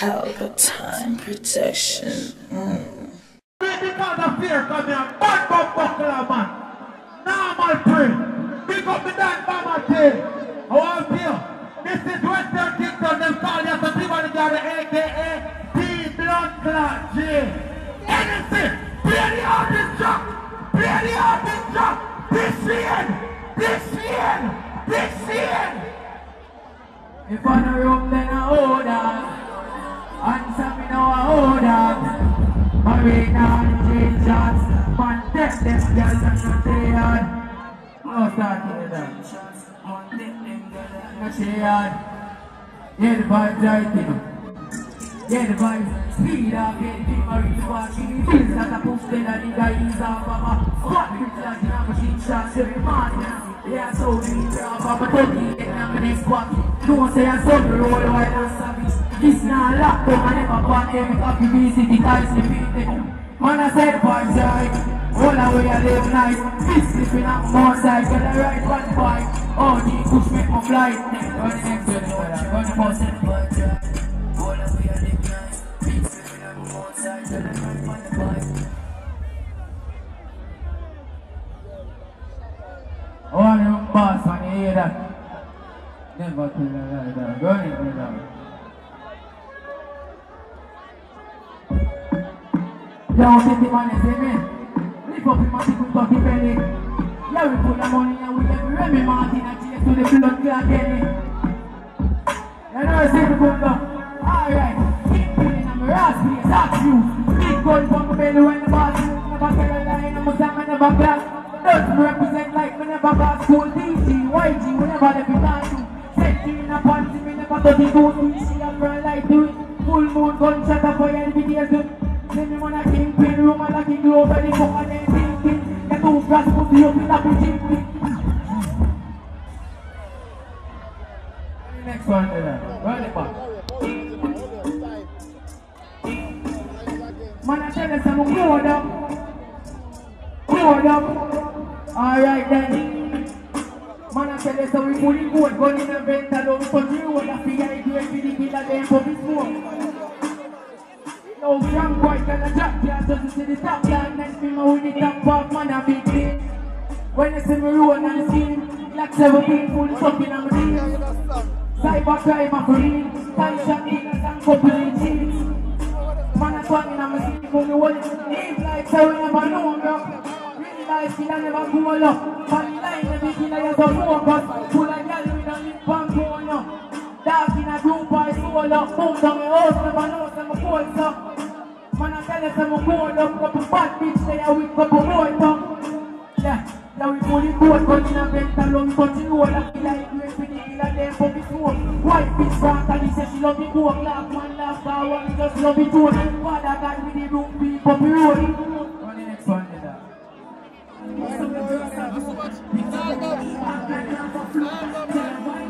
Palpatine protection. Mm. Because fear man. Big up the dance mama tail. I want feel. This is Western Kingston, them call you to people together, aka T Blood Clot J. Anything, play the artist drop, play the artist drop. This year, this year, this year. If I room, then I order. Answer me now, I order. Marina and Jesus, man, test them girls and not they hard. No starting with that. Not they hard. Yeah, the vibes right, you know. Yeah, the vibes. Speed up, yeah, the marine walking. Feels that I push them and the guy is off of a squat. It's like a machine shots every morning. Yeah, so we drop up a turkey and I'm in a squat. Don't say I'm saw the roll while I'm savage. This not locked down, I never bought every copy busy, the guys defeated. Man, I said vibes right. All the way I live nice. This slipping up more side, get the right one bike. Oh, the push make my fly. Run the the brother, run the in the. All the way I live nice. The right one bike. Boss, you hear that? Never tell a lie, dog. It, me, Yo, get the me? Lift up and the. Yeah, we put the money and we Remy Martin and chase to the blood. You the. Alright, keep pulling on my raspberry, that's you. Big gun from my belly when the boss Never tell a lie, I'm a I never class. Doesn't represent like me never got school. DG, YG, we never let me dance to. Set you in a panty, me never touch it, she and burn like do it. Full moon, gunshot up for your videos, Say me wanna kingpin, room and a king over the book and then thinking Get two grass, put the up in a pitching Next one, then. Run it back. Man, I tell you something, code up. Code up. Alright then. Man, I tell you something, we put the gold gun in a vent, I don't touch No young boy a drop ya so you see the top line Next me with the top off man a big thing When you see me roll on the scene Like seventeen full fucking on me Cyber crime a free Time shot niggas and couple cheats Man a swanging on my scene the whole Live like so we never know bro. Like skill I never cool up. Funny line every killer you so focus Full of gal we don't live on corner Dark in a group I up. Boom down my house never know some cold so Man, I tell you some cold up Couple bad bitch there with couple boy tongue Yeah, yeah we pull boat But in a roll I feel like you ain't pretty killer there for me smoke White bitch front and he say she love me coke Laugh man laugh Cause one just love me tone Father God with the room up the road On the next one there One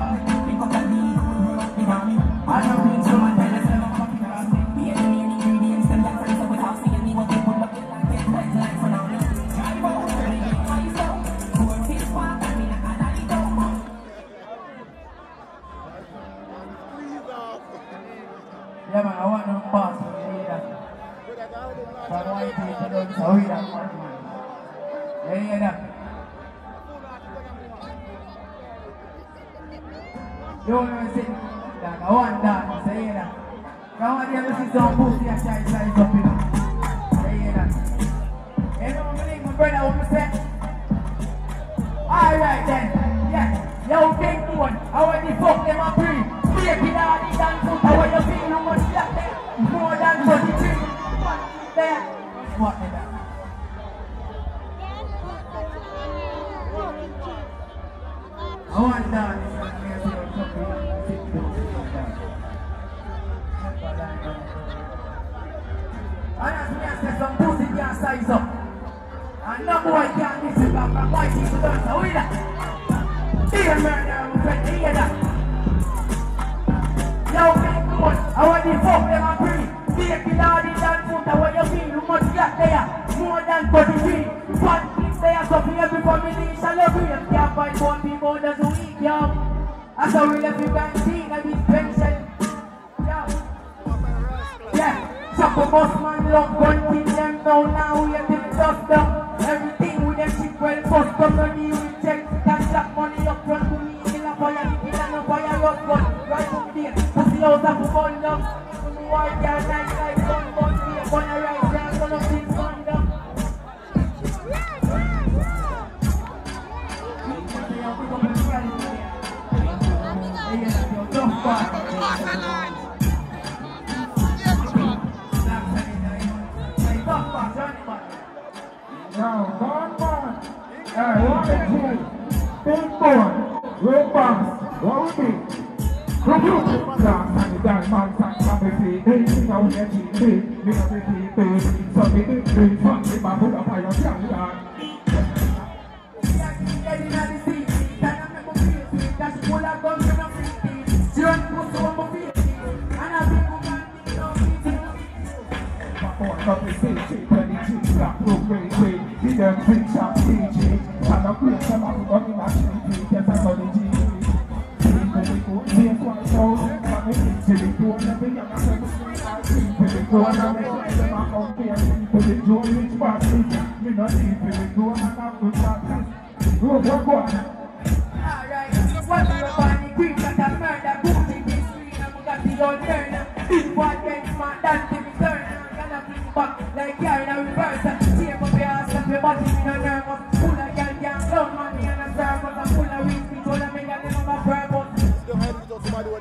Yeah, man, I want them boss to hear that. But why people don't so hear that man? Yeah, hear that. You want to sing Oh, that? I want. Say hear that. You to see pussy and try size up, you. Say. You my brother, what I say? Alright then. Yo, to fuck them up. Break it all the dance out. I want you to how much. More than 43. What there? What there?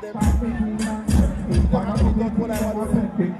Purpose. Big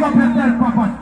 Pick up yourself,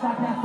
shot pass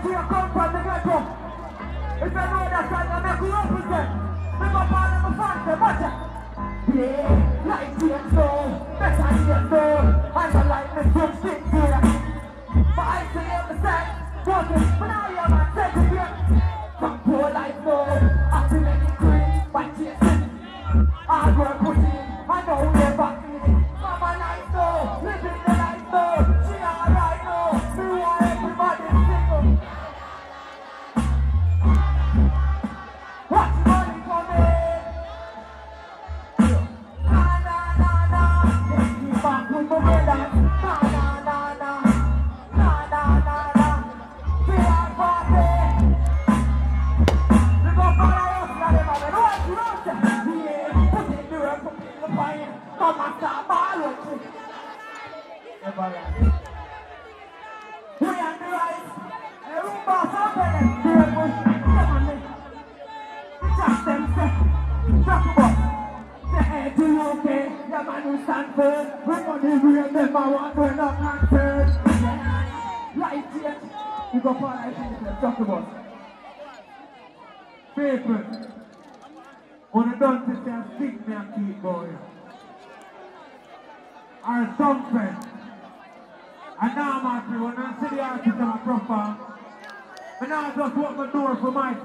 country I come Yeah, better than James I don't like the same. But I still am the same, working, but I am second year. Fuck life, no.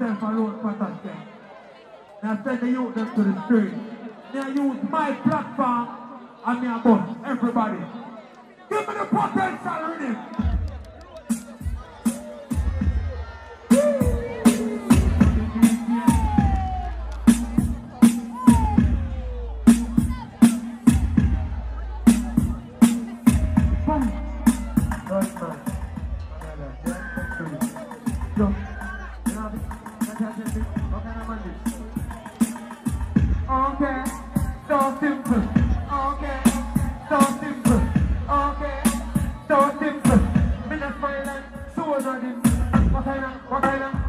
myself alone for such. And I send the youth them to the street. They use my platform and me about everybody. Give me the potential in. simple. Okay.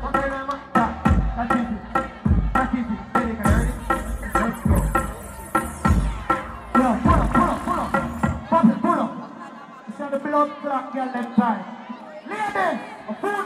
Okay, That's. That's. Ready, you ready? Let's go. Pull up, pull up, pull up. Up. It's on the blood girl, them time. Ladies,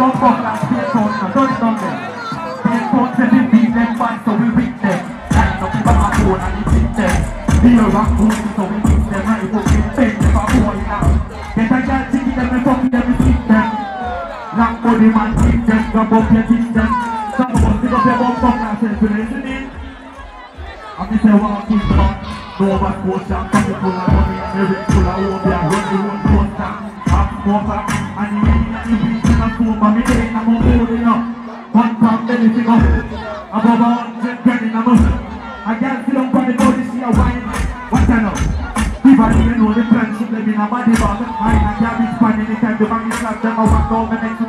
I I want gun buckle and on. Don't know them. Say the beat them fine, so we beat them. Line up the backbone and the beat them. Here boom, so we beat them. Right, we beat them. Never boy now. Get a girl chicken them, we fuck them, we beat them. Knock body man, beat them. Grab up your beat them. Some of us pick up your bum bum and say, "So listening." I be say one thing from no over scotia, pocket full of money and rich full of the road coaster. Half smoker, and the them, I all me make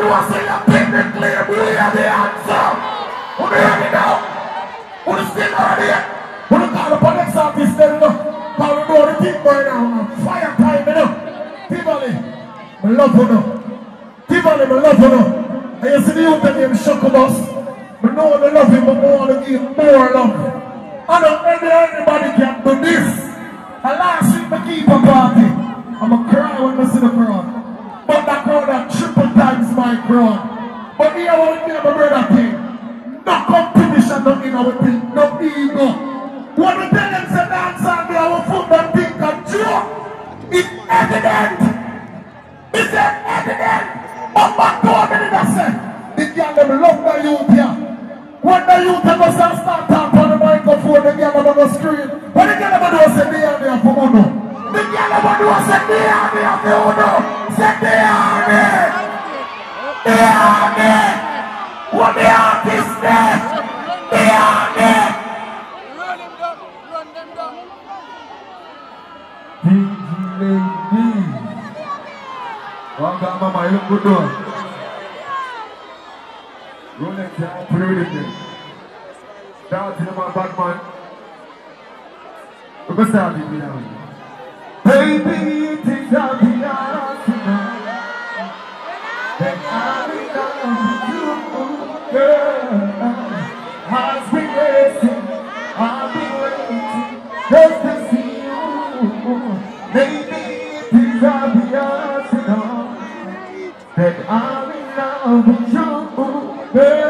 do is say you pick the claim, we have the answer. Who do you hear now? Who is still out here? Who do call the police office then, you know? Call the door, the thing going on. Fire time, you know? Tivoli, I love you now. Tivoli, I love you now. And you see the youth name Shokobos. I know they love him, but I want to give more love. I don't think anybody can do this. And last week, I keep a party. I'm a cry when I see the crowd. But that crowd are triple times my crowd. But here, I want to give my brother thing. No competition, no innovative, no ego. What we tell them say dance and they our foot them think a joke. It's evident. It's evident. But to what they did say. The girl them love the youth here. When the youth ever start start talk on the microphone, the girl them go scream. When the girl them do say they are there for uno. The girl them do say they are there for uno. Say they are there. They are there. What the artist there? They are there. One got mama, you look good though. Rolex, yeah, put it in there. Shout out to the man, bad man. We're gonna start it now. Baby, it is a fiance now. That in love with you, girl. Heart's been racing, I've been waiting just to see you. Maybe it is a fiance now. That I'm in love with you, girl.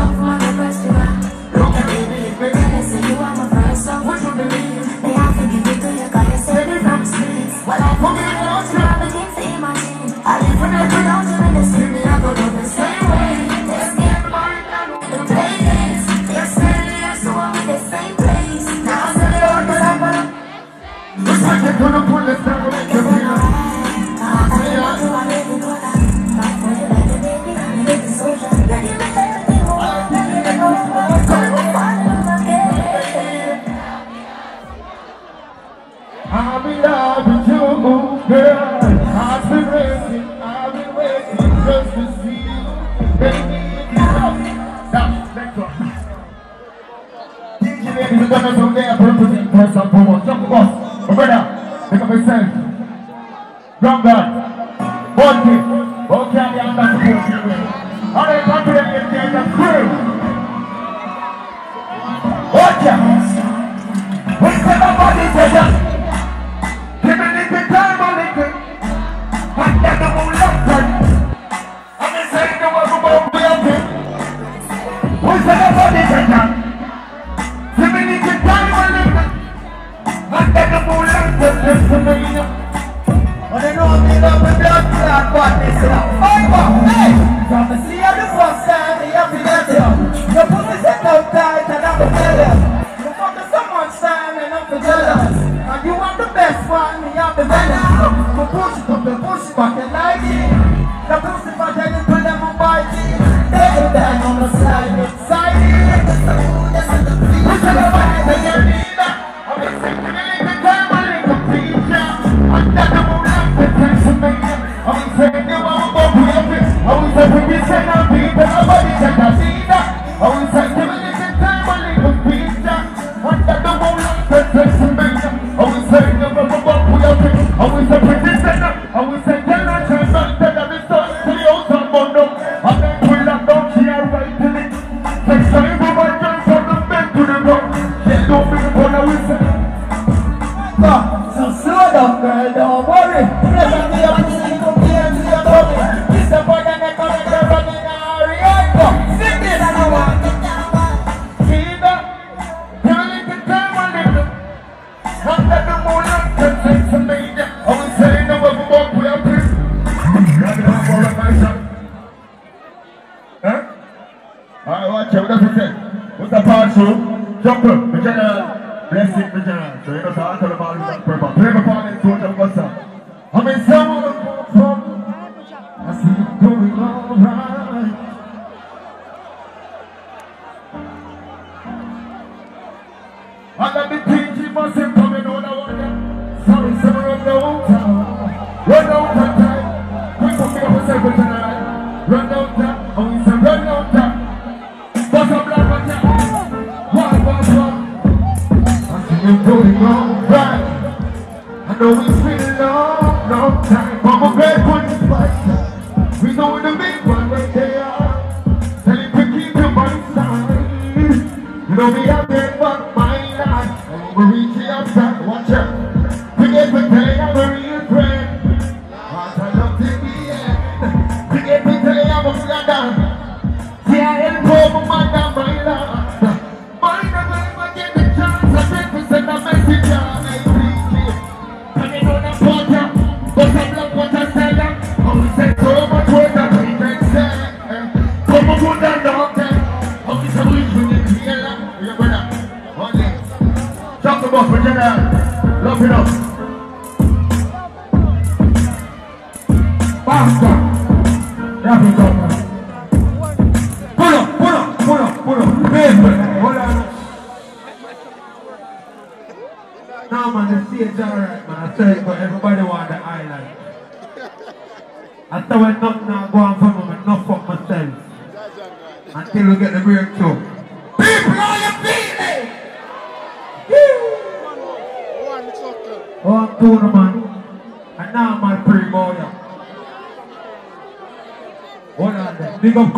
Don't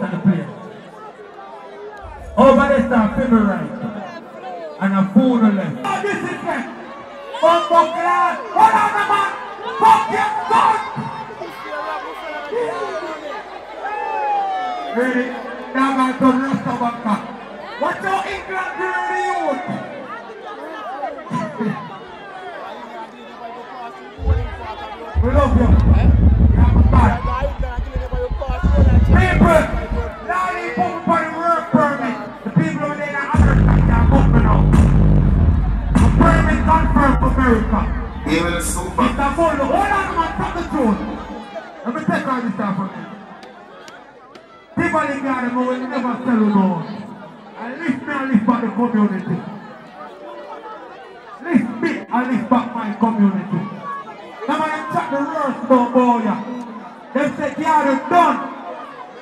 to the place. Over there people right. And a fool left. Oh, this is it. Bumbo class. Hold on, man. Fuck your son. Really? Now I'm going to rest of Watch your England girl. He will super. Mr. Cole, the whole of them attack throne. Let me take on Mr. Cole. People in Ghana will never tell you no. And lift me and lift back the community. Lift me I lift back my community. Now I attack the worst no more. They say Ghana done.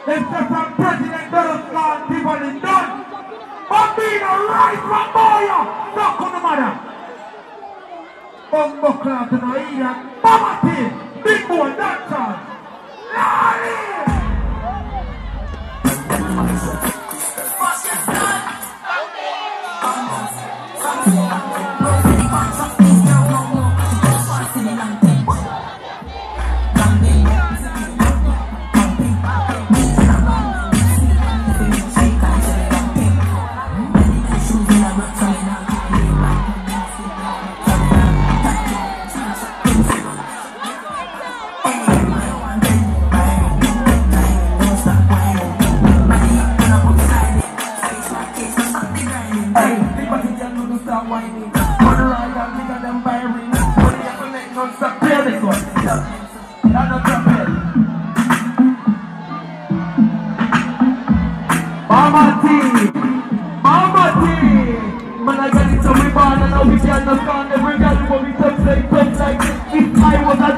They say from President Donald Trump, people in done. But being a right from Boya, not come to matter. Bumbo Clark in our ear. Mama team. Big boy, that Mama T, Mama Man, I got it so now we can't every girl like if I was a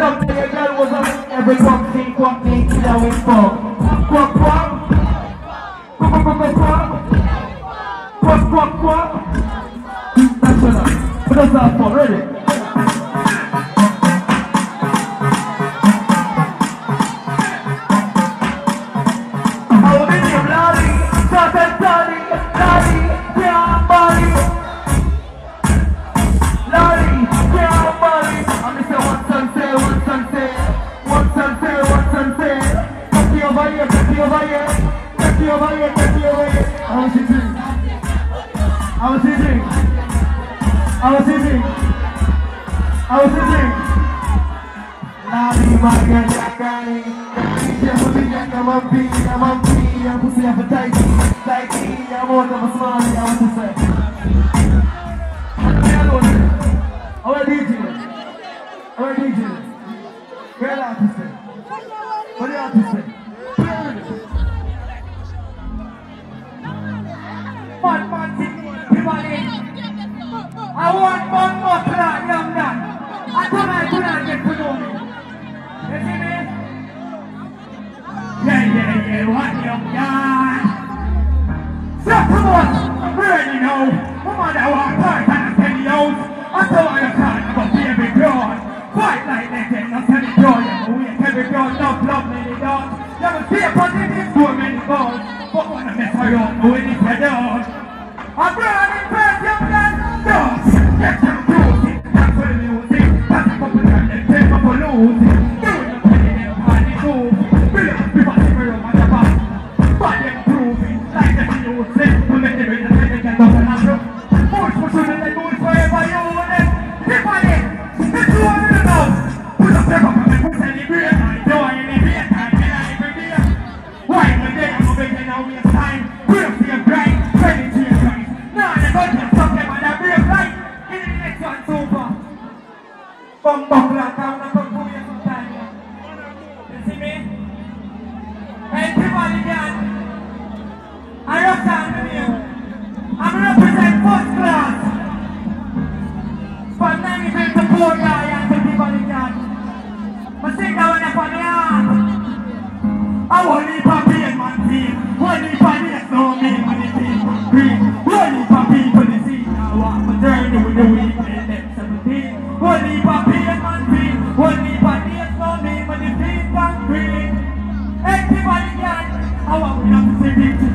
was a every quack quack. Quack quack, quack quack quack, quack quack quack. That's enough. For ready.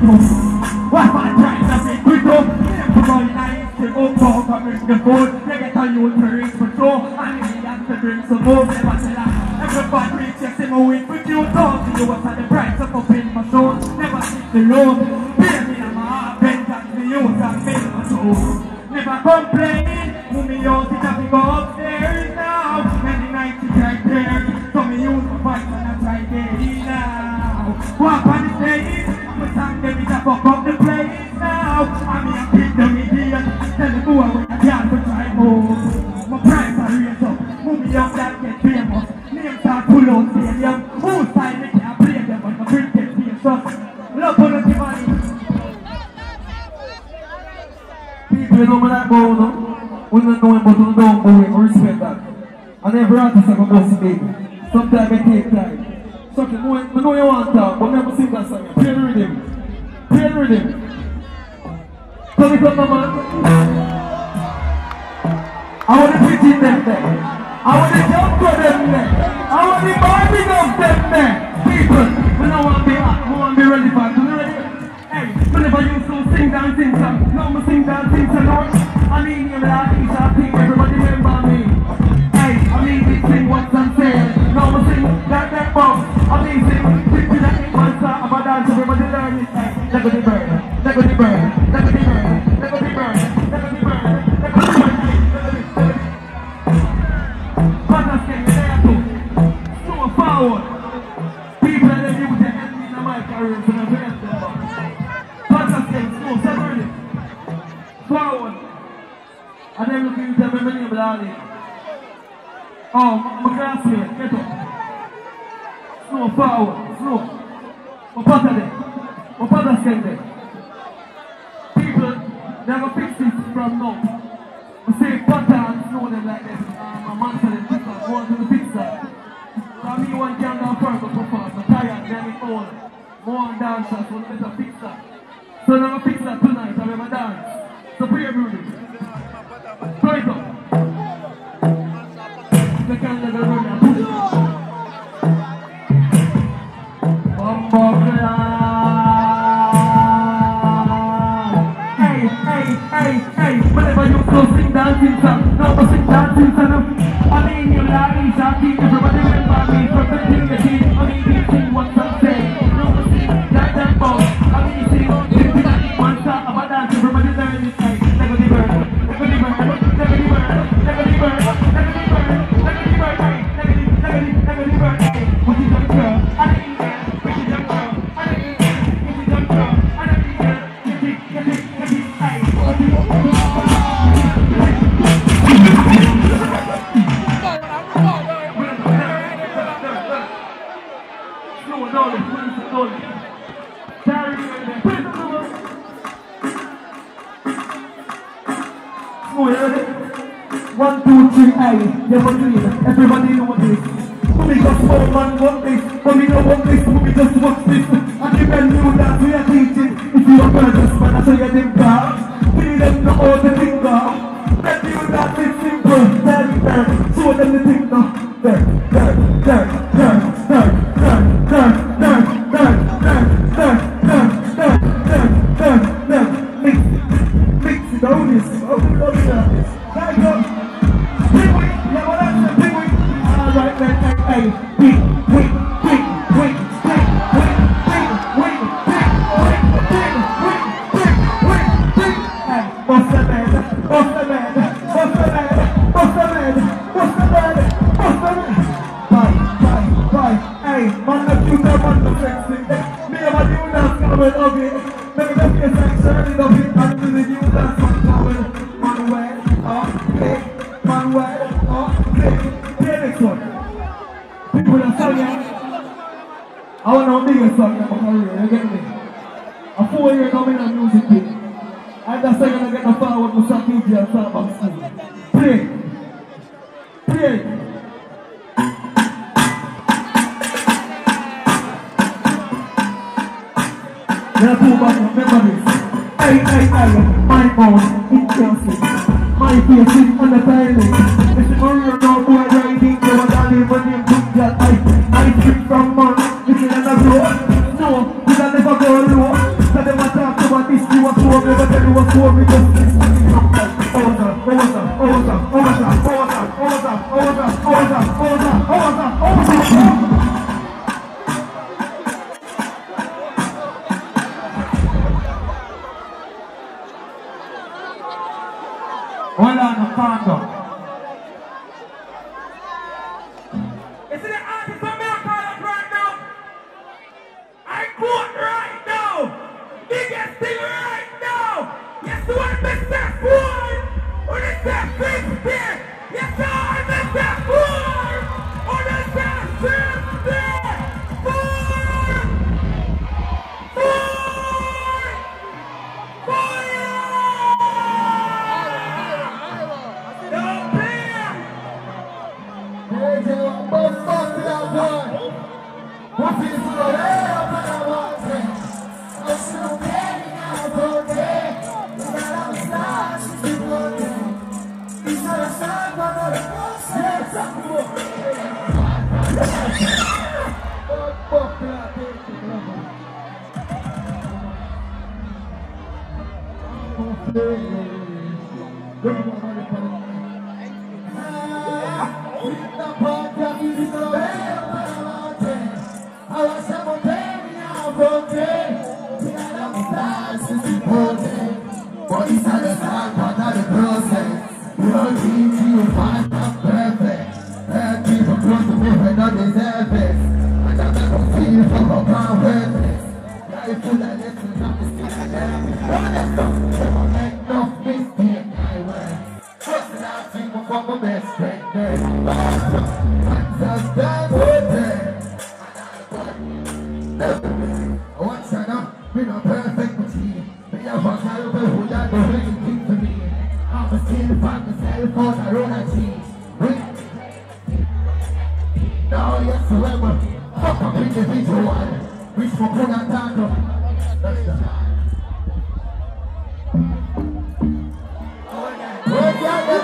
What price I say quick up People life to go talk and bring the gold They get a youth to reach for And they need to drink some more. Never tell Everybody preach yes in With you talk to you what's the price of up my Never sit the road Pay me a my heart. Bend down the youth and fill my soul. Never complain. Who me out it and be up Pop.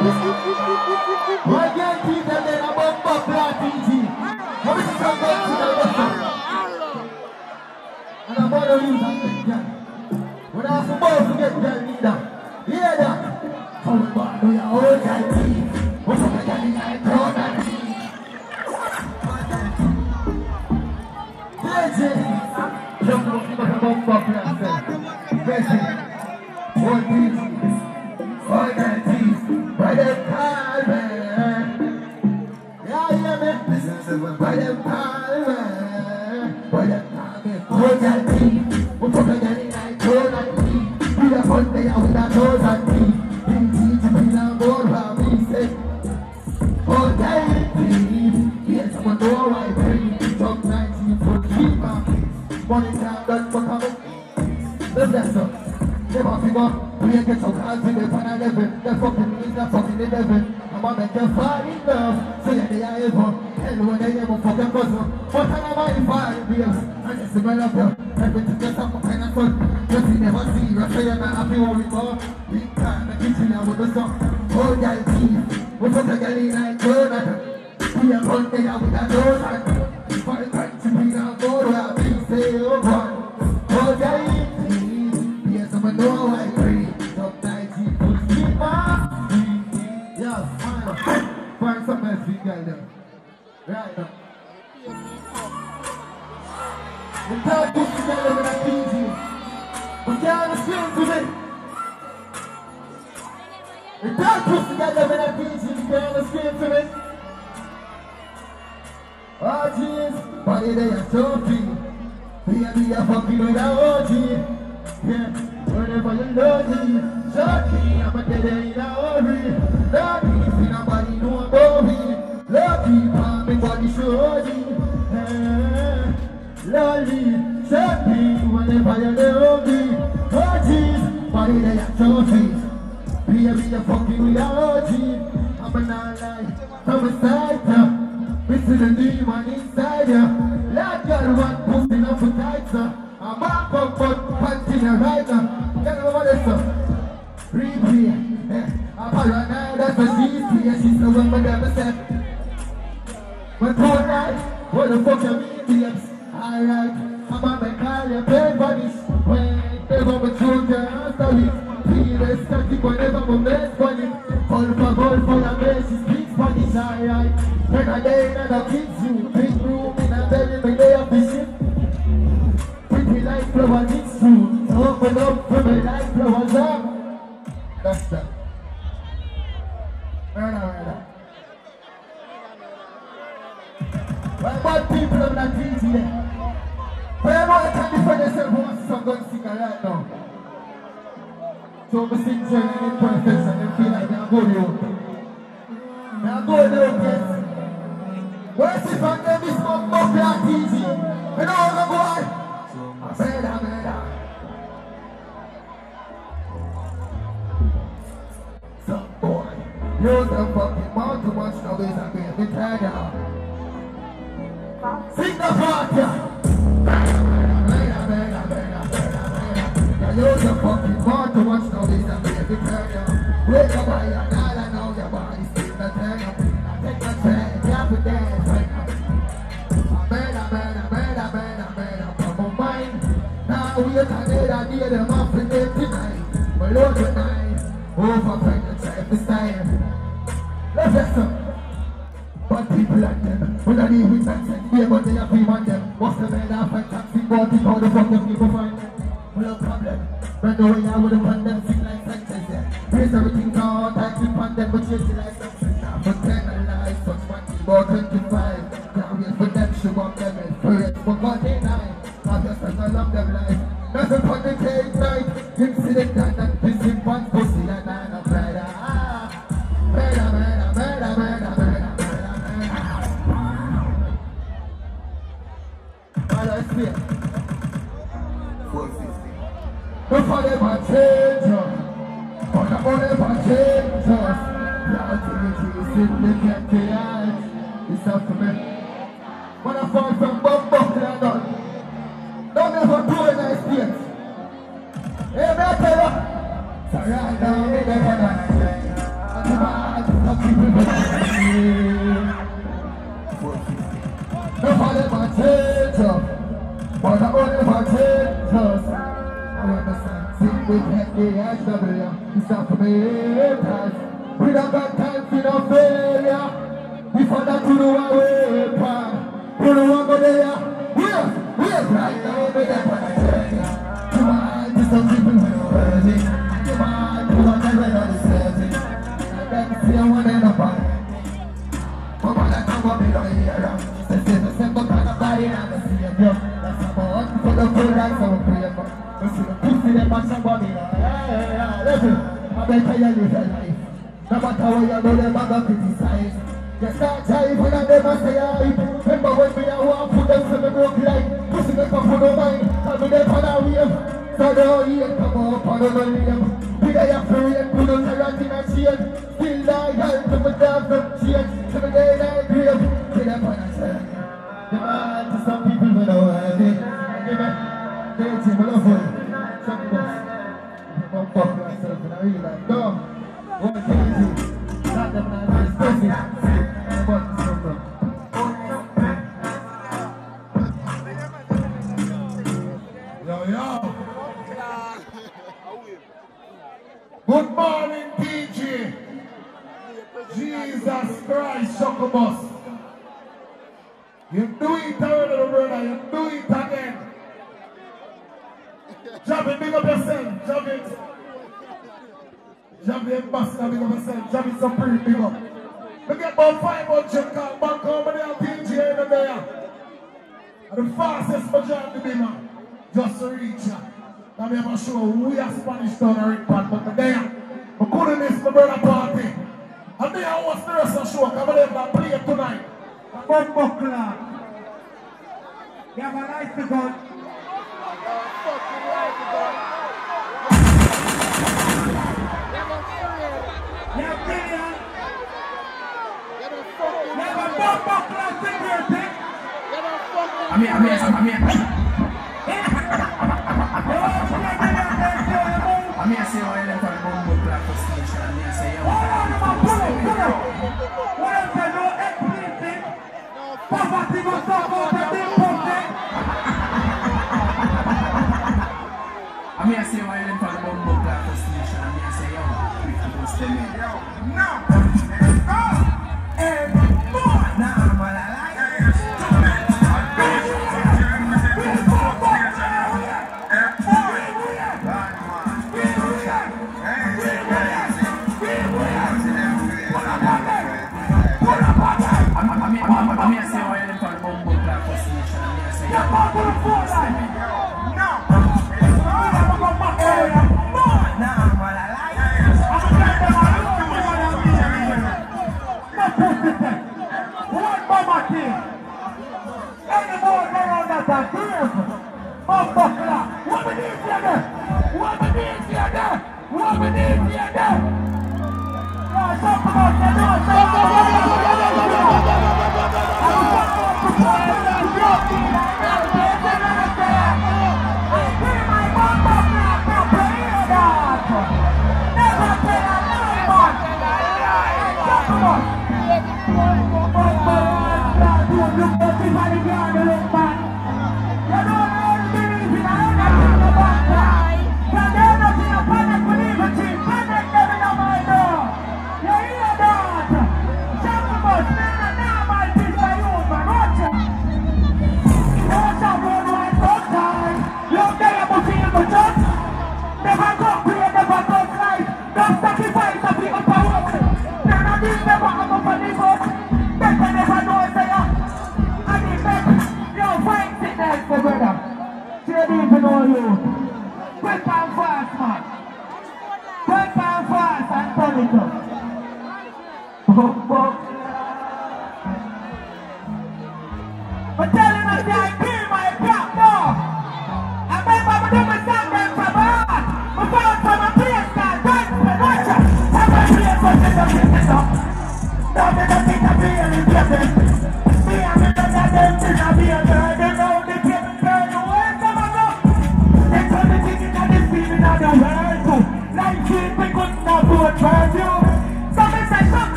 When I'm supposed to get that now, right now. Tell them about this song. yeah. I'm paranoid, that's a deep place. She's the one with never said. But tonight, what the fuck? five, five. I mean, I say, why you didn't talk about book class destination? I mean, I say, yo, we can go stay there. Yo, now!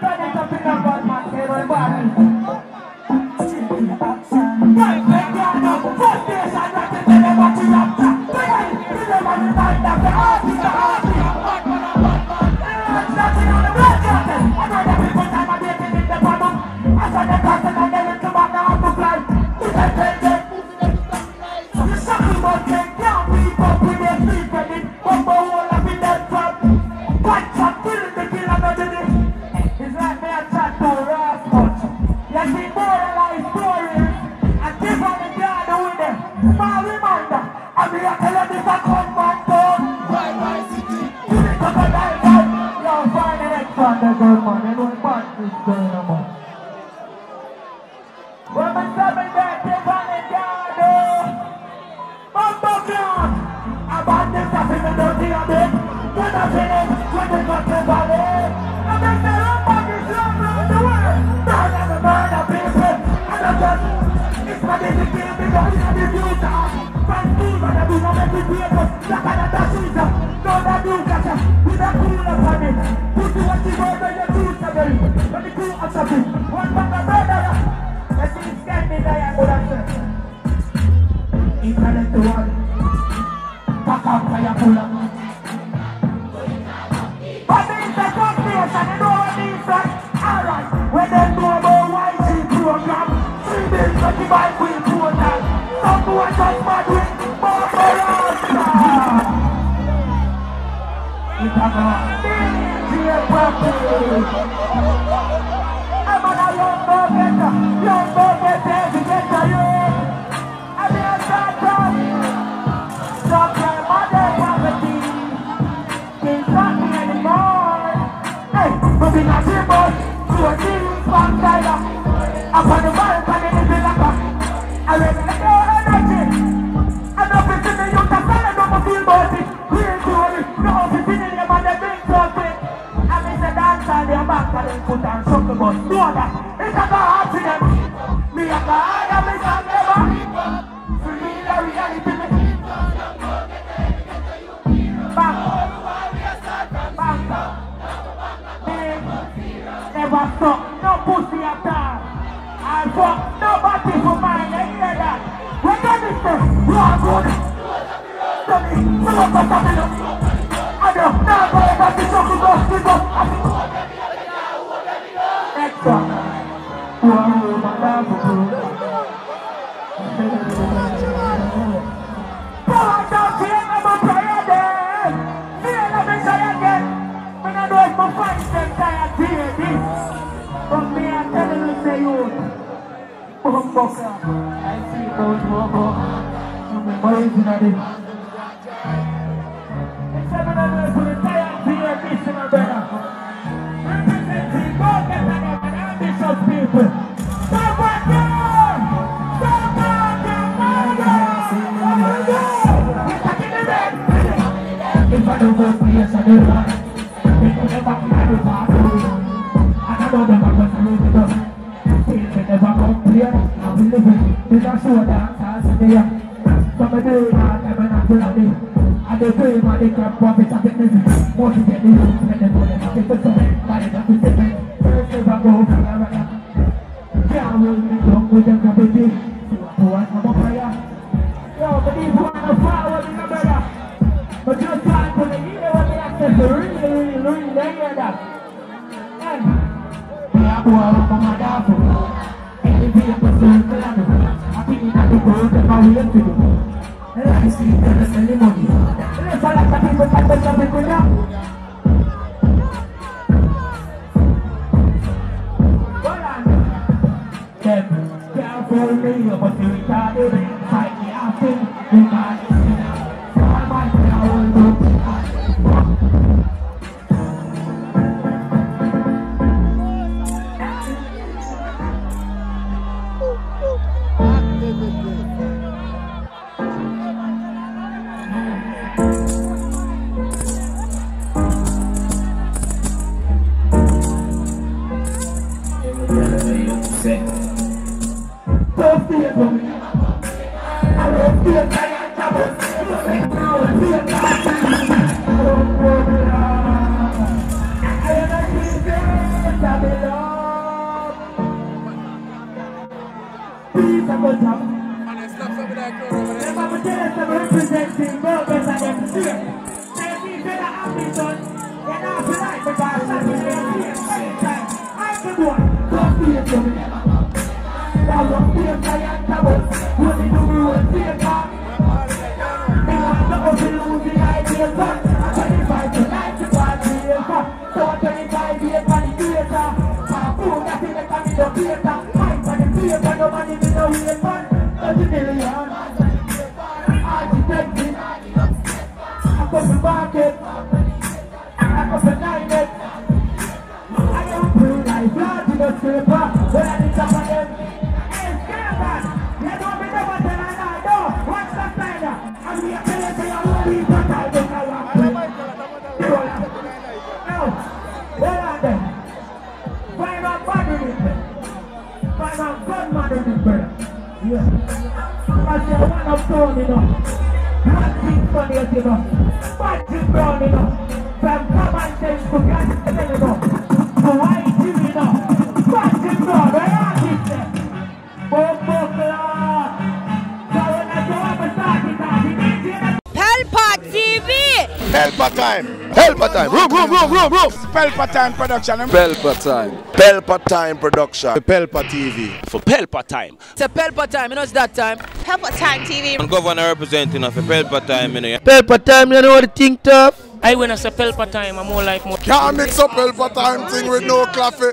Tadi tapi nampak mas heroin baru never suck. No pussy at all. I fuck nobody for mine. I hear that. We got this. We are good. Tell me, no one can stop me. tonight. Room, room, room, room, room. Pelpa Time Production. Pelpa time. Pelpa time production. Pelpa TV. For Pelpa time. It's a Pelpa time, you know it's that time. Pelpa Time TV. And governor representing of Pelpa time, you know. Pelpa time, you know what the thing tough? I when I say Pelpa time, I'm more like more. Can't mix up Pelpa time thing with no coffee.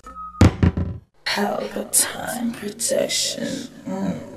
Pelpa Time Production. Mm.